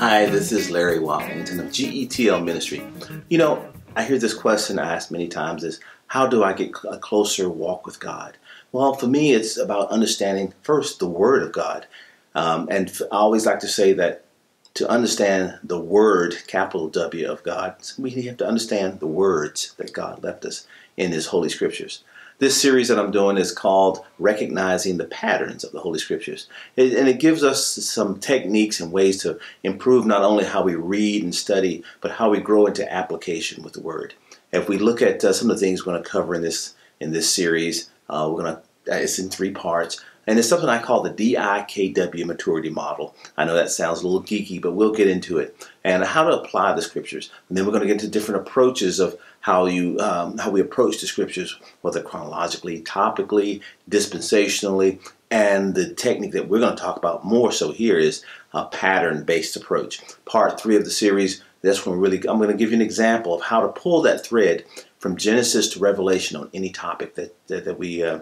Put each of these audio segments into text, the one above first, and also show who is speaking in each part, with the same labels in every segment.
Speaker 1: Hi, this is Larry Watlington of GETL Ministry. You know, I hear this question asked many times is how do I get a closer walk with God? Well, for me, it's about understanding first the Word of God. Um, and I always like to say that to understand the Word, capital W of God, we have to understand the words that God left us in His Holy Scriptures. This series that I'm doing is called Recognizing the Patterns of the Holy Scriptures. And it gives us some techniques and ways to improve not only how we read and study, but how we grow into application with the Word. If we look at uh, some of the things we're going to cover in this in this series, uh, we're going to it's in three parts. And it's something I call the DIKW maturity model. I know that sounds a little geeky, but we'll get into it and how to apply the scriptures. And then we're going to get into different approaches of how you um, how we approach the scriptures, whether chronologically, topically, dispensationally, and the technique that we're going to talk about more so here is a pattern-based approach. Part three of the series. That's when really I'm going to give you an example of how to pull that thread from Genesis to Revelation on any topic that that, that we. Uh,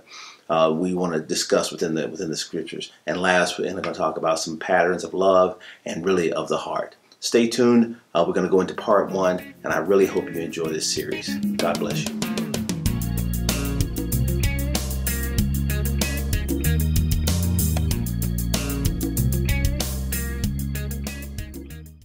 Speaker 1: uh, we want to discuss within the within the scriptures. And last, we're going to talk about some patterns of love and really of the heart. Stay tuned. Uh, we're going to go into part one, and I really hope you enjoy this series. God bless you.